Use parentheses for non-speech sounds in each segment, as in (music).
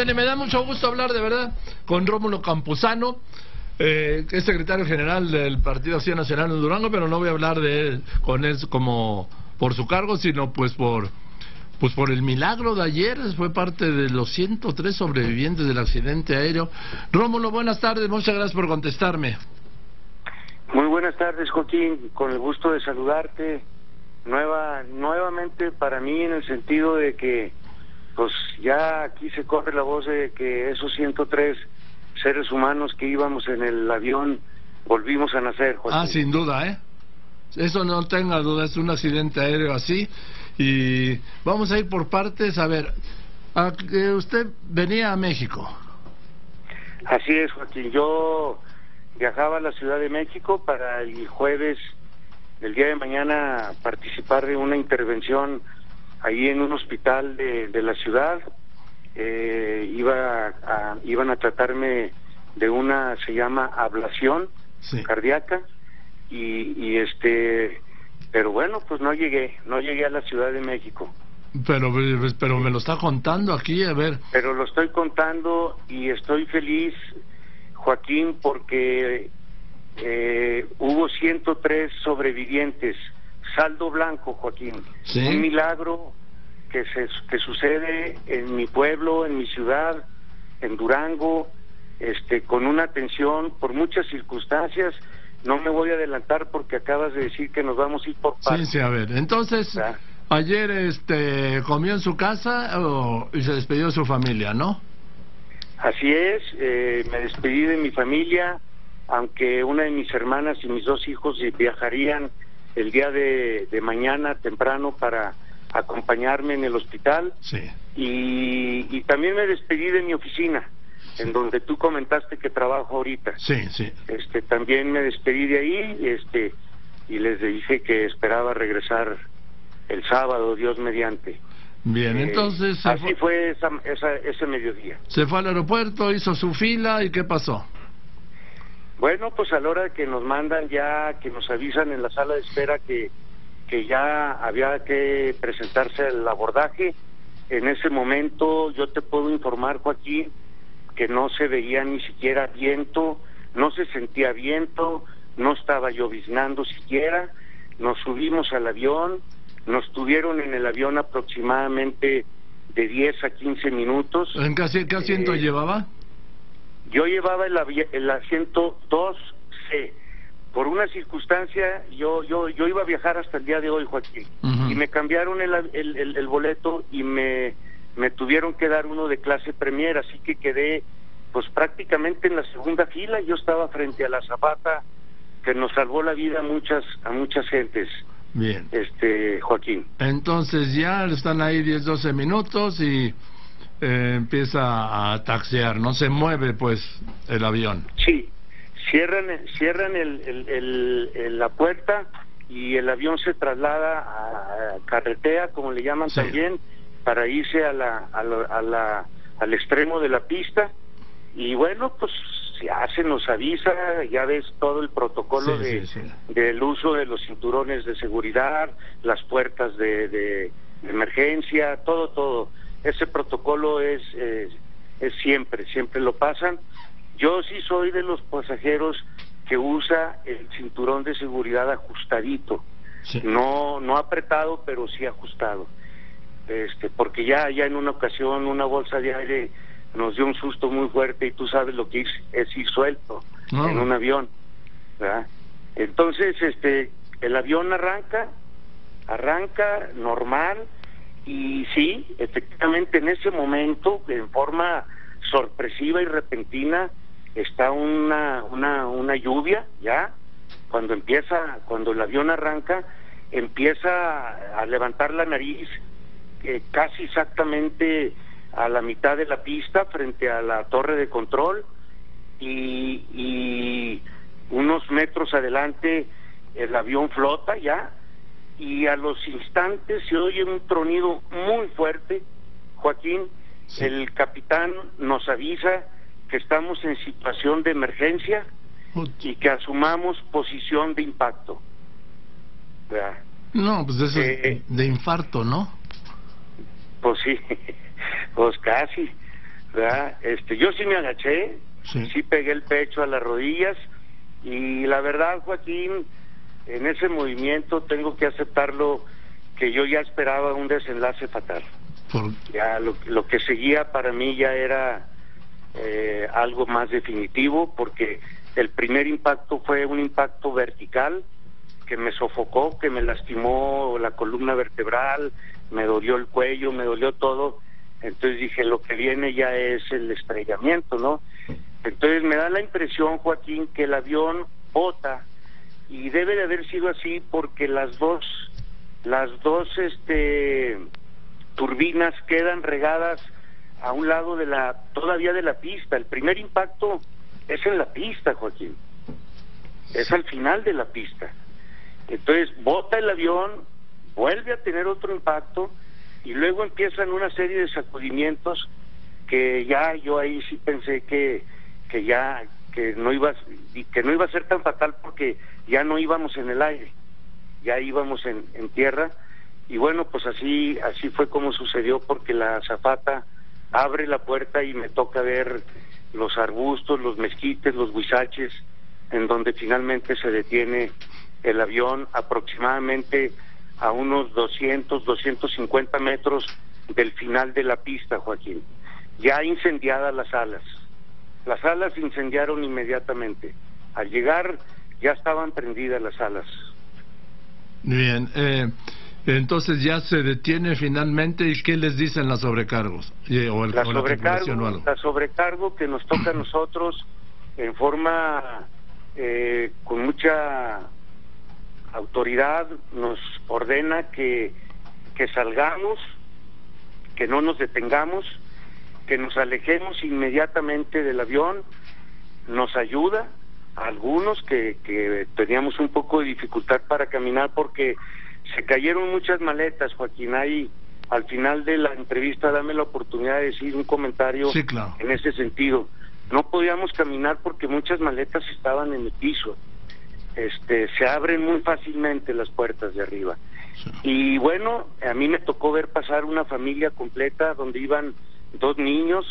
Me da mucho gusto hablar de verdad con Rómulo Campuzano, eh, que es secretario general del Partido Acción Nacional en Durango, pero no voy a hablar de él con él como por su cargo, sino pues por pues por el milagro de ayer, fue parte de los 103 sobrevivientes del accidente aéreo. Rómulo, buenas tardes, muchas gracias por contestarme. Muy buenas tardes, Joaquín, con el gusto de saludarte nueva nuevamente para mí en el sentido de que pues ya aquí se corre la voz de que esos 103 seres humanos que íbamos en el avión volvimos a nacer. Ah, sin duda, ¿eh? Eso no tenga duda, es un accidente aéreo así. Y vamos a ir por partes. A ver, a que usted venía a México. Así es, Joaquín. Yo viajaba a la Ciudad de México para el jueves, el día de mañana, participar de una intervención ahí en un hospital de, de la ciudad. Eh, iba a, iban a tratarme de una, se llama ablación cardíaca, y, y este, pero bueno, pues no llegué, no llegué a la Ciudad de México. Pero, pues, pero me lo está contando aquí, a ver. Pero lo estoy contando y estoy feliz, Joaquín, porque eh, hubo 103 sobrevivientes saldo blanco, Joaquín. Un milagro que, se, que sucede en mi pueblo, en mi ciudad, en Durango, este, con una atención por muchas circunstancias. No me voy a adelantar porque acabas de decir que nos vamos a ir por partes. Sí, sí, a ver. Entonces, ayer este, comió en su casa o, y se despidió de su familia, ¿no? Así es, eh, me despedí de mi familia, aunque una de mis hermanas y mis dos hijos viajarían el día de, mañana temprano para acompañarme en el hospital. Sí. Y, también me despedí de mi oficina, en donde tú comentaste que trabajo ahorita. Sí, sí. Este, también me despedí de ahí, este, y les dije que esperaba regresar el sábado, Dios mediante. Bien, eh, entonces... así fue esa, ese mediodía. Se fue al aeropuerto, hizo su fila y ¿qué pasó? Bueno, pues a la hora que nos mandan ya, que nos avisan en la sala de espera que, que ya había que presentarse el abordaje, en ese momento yo te puedo informar, Joaquín, que no se veía ni siquiera viento, no se sentía viento, no estaba lloviznando siquiera, nos subimos al avión, nos tuvieron en el avión aproximadamente de 10 a 15 minutos. ¿En qué, asiento eh, llevaba? Yo llevaba el, el asiento 2C. Por una circunstancia, yo, yo, yo iba a viajar hasta el día de hoy, Joaquín, y me cambiaron el, el, el, boleto y me, me tuvieron que dar uno de clase premier, así que quedé pues prácticamente en la segunda fila. Yo estaba frente a la zapata que nos salvó la vida a muchas, a muchas gentes. Bien. Este, Joaquín. Entonces ya están ahí 10, 12 minutos y eh, empieza a taxear, no se mueve pues el avión. Sí, cierran, cierran el, el, la puerta y el avión se traslada a carretea, como le llaman también, para irse a la, a la, al extremo de la pista. Y bueno, pues ya se nos avisa, ya ves todo el protocolo de, del uso de los cinturones de seguridad, las puertas de, de emergencia, todo, todo ese protocolo es, es siempre, siempre lo pasan. Yo sí soy de los pasajeros que usa el cinturón de seguridad ajustadito, no no apretado, pero sí ajustado. Este, porque ya ya en una ocasión una bolsa de aire nos dio un susto muy fuerte y tú sabes lo que es, ir suelto en un avión, Entonces, este, el avión arranca, arranca normal, y sí, efectivamente en ese momento, en forma sorpresiva y repentina, está una, una, una lluvia, ¿ya? Cuando empieza, cuando el avión arranca, empieza a levantar la nariz eh, casi exactamente a la mitad de la pista frente a la torre de control y, y unos metros adelante el avión flota ya y a los instantes se oye un tronido muy fuerte. Joaquín, el capitán nos avisa que estamos en situación de emergencia y que asumamos posición de impacto. No, pues eso es eh, de infarto, ¿no? Pues sí, (laughs) pues casi. ¿verdad? Este, yo sí me agaché, sí. pegué el pecho a las rodillas y la verdad, Joaquín, en ese movimiento tengo que aceptarlo que yo ya esperaba un desenlace fatal. Ya lo, lo, que seguía para mí ya era eh, algo más definitivo porque el primer impacto fue un impacto vertical que me sofocó, que me lastimó la columna vertebral, me dolió el cuello, me dolió todo. Entonces dije, lo que viene ya es el estrellamiento, ¿no? Entonces me da la impresión, Joaquín, que el avión bota y debe de haber sido así porque las dos las dos este turbinas quedan regadas a un lado de la todavía de la pista. El primer impacto es en la pista, Joaquín. Es al final de la pista. Entonces bota el avión, vuelve a tener otro impacto y luego empiezan una serie de sacudimientos que ya yo ahí sí pensé que que ya que no iba que no iba a ser tan fatal porque ya no íbamos en el aire ya íbamos en, tierra y bueno pues así así fue como sucedió porque la zafata abre la puerta y me toca ver los arbustos los mezquites los huizaches en donde finalmente se detiene el avión aproximadamente a unos 200, 250 metros del final de la pista, Joaquín. Ya incendiadas las alas. Las alas incendiaron inmediatamente. Al llegar ya estaban prendidas las alas. Bien, eh, entonces ya se detiene finalmente y ¿qué les dicen las sobrecargos? O el, la, sobrecargo, la sobrecargo que nos toca a nosotros en forma eh, con mucha autoridad nos ordena que, que salgamos, que no nos detengamos, que nos alejemos inmediatamente del avión, nos ayuda algunos que, que teníamos un poco de dificultad para caminar porque se cayeron muchas maletas, Joaquín, ahí al final de la entrevista dame la oportunidad de decir un comentario en ese sentido. No podíamos caminar porque muchas maletas estaban en el piso este, se abren muy fácilmente las puertas de arriba. Y bueno, a mí me tocó ver pasar una familia completa donde iban dos niños.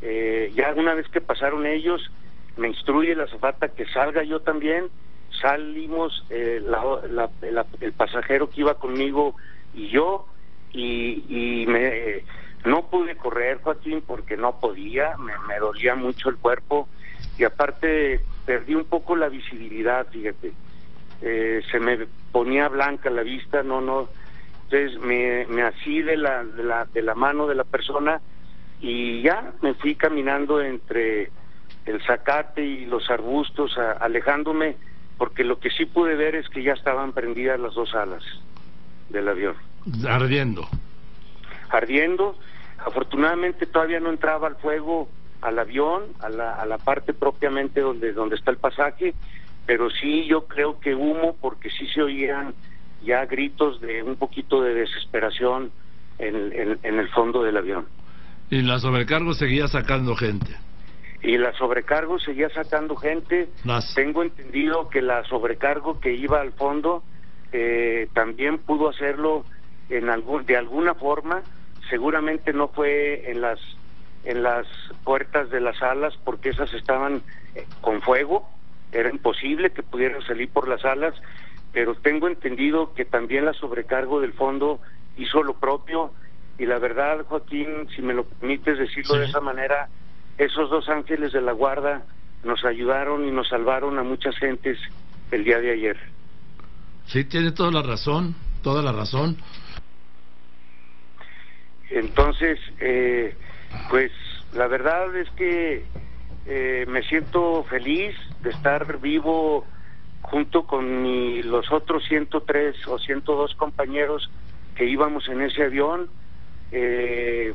Eh, ya una vez que pasaron ellos, me instruye la zafata que salga yo también. Salimos eh, el pasajero que iba conmigo y yo, y, y me, no pude correr, Joaquín, porque no podía, me, me dolía mucho el cuerpo y aparte perdí un poco la visibilidad, fíjate. Eh, se me ponía blanca la vista, no, no. Entonces me, me así de la, de, la, de la mano de la persona y ya me fui caminando entre el zacate y los arbustos, alejándome, porque lo que sí pude ver es que ya estaban prendidas las dos alas del avión. Ardiendo. Ardiendo. Afortunadamente todavía no entraba al fuego al avión, a la, a la parte propiamente donde, donde está el pasaje, pero sí yo creo que humo porque sí se oían ya gritos de un poquito de desesperación en, en, el fondo del avión. Y la sobrecargo seguía sacando gente. Y la sobrecargo seguía sacando gente. Tengo entendido que la sobrecargo que iba al fondo eh, también pudo hacerlo en algún, de alguna forma. Seguramente no fue en las en las puertas de las alas porque esas estaban eh, con fuego, era imposible que pudieran salir por las alas, pero tengo entendido que también la sobrecargo del fondo hizo lo propio y la verdad, Joaquín, si me lo permites decirlo de esa manera, esos dos ángeles de la guarda nos ayudaron y nos salvaron a muchas gentes el día de ayer. Sí, tiene toda la razón, toda la razón. Entonces, eh, pues la verdad es que eh, me siento feliz de estar vivo junto con mi, los otros 103 o 102 compañeros que íbamos en ese avión. Eh,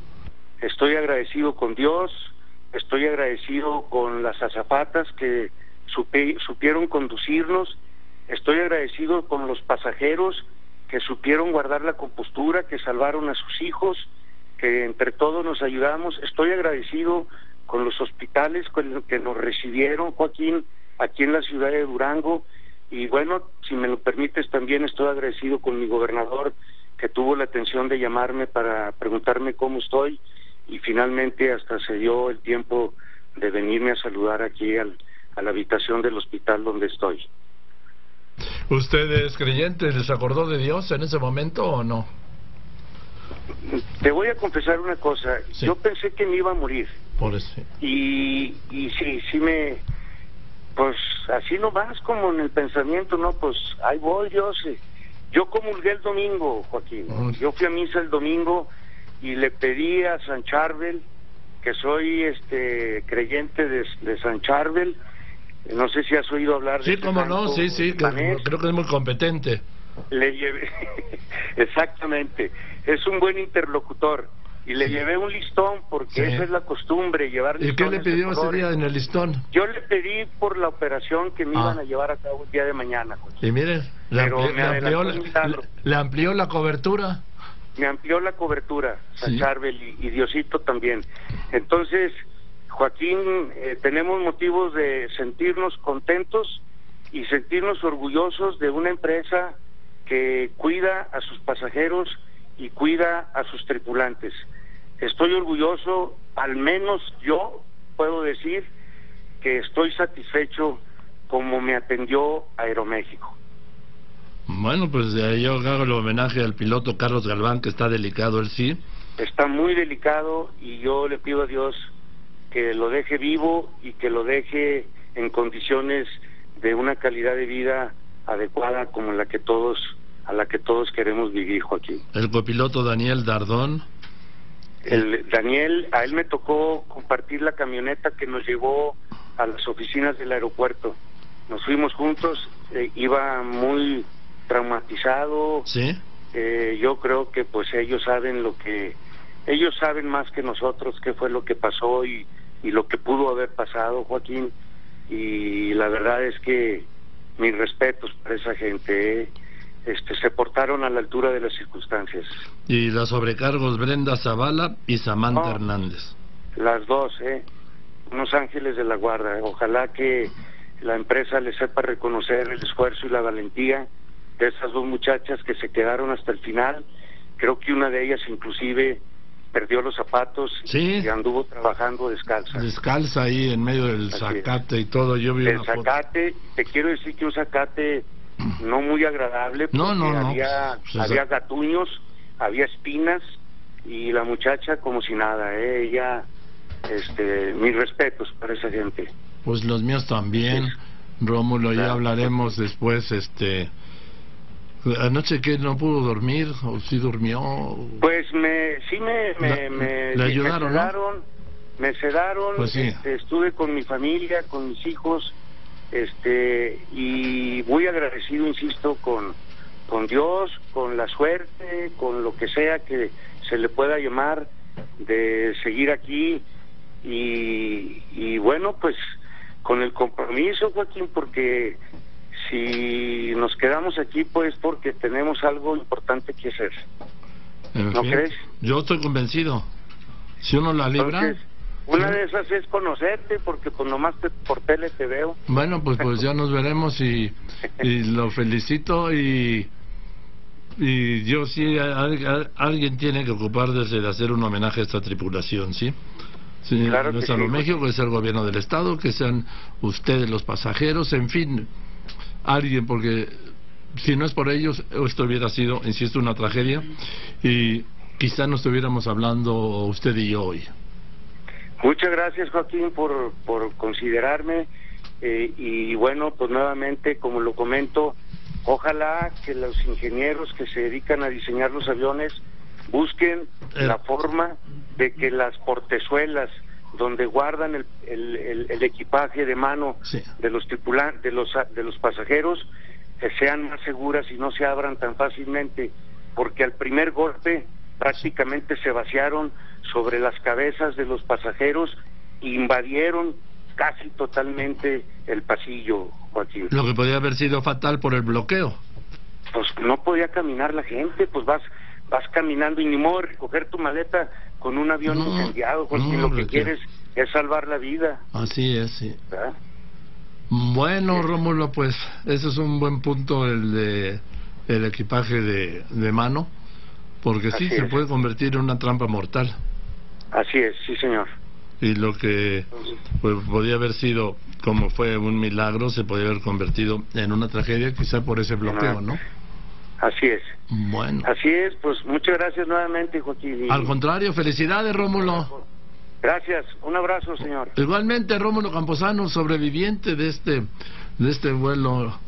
estoy agradecido con Dios, estoy agradecido con las azafatas que supieron conducirnos, estoy agradecido con los pasajeros que supieron guardar la compostura, que salvaron a sus hijos, que entre todos nos ayudamos. Estoy agradecido con los hospitales que nos recibieron, Joaquín, aquí en la ciudad de Durango. Y bueno, si me lo permites, también estoy agradecido con mi gobernador que tuvo la atención de llamarme para preguntarme cómo estoy. Y finalmente hasta se dio el tiempo de venirme a saludar aquí al, a la habitación del hospital donde estoy. ¿Usted es creyente? ¿Les acordó de Dios en ese momento o no? Te voy a confesar una cosa. Yo pensé que me iba a morir. Por eso. Y, y sí, sí me... Pues así no vas como en el pensamiento, ¿no? Pues ahí voy, Dios. Yo comulgué el domingo, Joaquín. Yo fui a misa el domingo y le pedí a San Charbel, que soy este creyente de, de San Charbel, no sé si has oído hablar de... Sí, este cómo no, sí, sí, creo que es muy competente. Le llevé, (laughs) exactamente, es un buen interlocutor. Y le llevé un listón porque esa es la costumbre, llevar ¿Y qué le pidió ese día en el listón? Yo le pedí por la operación que me ah. iban a llevar a cabo el día de mañana. Y mire, le, amplió, le, amplió, la cobertura. Me amplió la cobertura, San Charbel y Diosito también. Entonces, Joaquín, eh, tenemos motivos de sentirnos contentos y sentirnos orgullosos de una empresa que cuida a sus pasajeros y cuida a sus tripulantes. Estoy orgulloso, al menos yo puedo decir que estoy satisfecho como me atendió Aeroméxico. Bueno, pues yo hago el homenaje al piloto Carlos Galván, que está delicado, él sí. Está muy delicado y yo le pido a Dios que lo deje vivo y que lo deje en condiciones de una calidad de vida adecuada como la que todos a la que todos queremos vivir, Joaquín. El copiloto Daniel Dardón. El Daniel, a él me tocó compartir la camioneta que nos llevó a las oficinas del aeropuerto. Nos fuimos juntos, eh, iba muy traumatizado. Sí. Eh, yo creo que pues ellos saben lo que ellos saben más que nosotros qué fue lo que pasó y y lo que pudo haber pasado, Joaquín, y la verdad es que mis respetos para esa gente, ¿eh? este, se portaron a la altura de las circunstancias. Y las sobrecargos Brenda Zavala y Samantha Hernández. Las dos, ¿eh? unos ángeles de la guarda. Ojalá que la empresa les sepa reconocer el esfuerzo y la valentía de esas dos muchachas que se quedaron hasta el final. Creo que una de ellas inclusive perdió los zapatos y anduvo trabajando descalza. Descalza ahí en medio del zacate y todo. Yo vi el zacate, te quiero decir que un zacate no muy agradable porque no, no, no. había, pues, había gatuños, había espinas y la muchacha como si nada, ¿eh? ella, este, mis respetos para esa gente. Pues los míos también, Rómulo, ya hablaremos después, este Anoche que no pudo dormir o sí durmió. Pues me sí me me, me, ¿Le ayudaron, me sedaron, me sedaron pues este, estuve con mi familia, con mis hijos, este y muy agradecido, insisto, con con Dios, con la suerte, con lo que sea que se le pueda llamar de seguir aquí. Y, y bueno, pues con el compromiso, Joaquín, porque si nos quedamos aquí, pues porque tenemos algo importante que hacer. ¿No crees? Yo estoy convencido. Si uno la libra... una de esas es conocerte, porque pues nomás por tele te veo. Bueno, pues pues ya nos veremos y, y lo felicito y y yo sí, alguien tiene que ocuparse de hacer un homenaje a esta tripulación, ¿sí? sí claro no es a México, que es el gobierno del Estado, que sean ustedes los pasajeros, en fin, alguien, porque si no es por ellos, esto hubiera sido, insisto, una tragedia y quizá no estuviéramos hablando usted y yo hoy. Muchas gracias, Joaquín, por, por considerarme eh, y bueno, pues nuevamente, como lo comento, ojalá que los ingenieros que se dedican a diseñar los aviones busquen eh. la forma de que las portezuelas donde guardan el, el, equipaje de mano de los tripulantes, de los, de los pasajeros, que sean más seguras y no se abran tan fácilmente, porque al primer golpe prácticamente se vaciaron sobre las cabezas de los pasajeros e invadieron casi totalmente el pasillo, Joaquín. Lo que podía haber sido fatal por el bloqueo. Pues no podía caminar la gente, pues vas vas caminando y ni modo recoger tu maleta con un avión incendiado, porque lo que quieres es salvar la vida. Así es, sí. Bueno, Rómulo, pues ese es un buen punto el de el equipaje de, de mano, porque sí se puede convertir en una trampa mortal. Así es, sí, señor. Y lo que pues, podía haber sido, como fue un milagro, se podía haber convertido en una tragedia, quizá por ese bloqueo, ¿no? Así es. Bueno. Así es, pues muchas gracias nuevamente, Joaquín. Al contrario, felicidades, Rómulo. Gracias, un abrazo, señor. Igualmente, Rómulo Camposano, sobreviviente de este, de este vuelo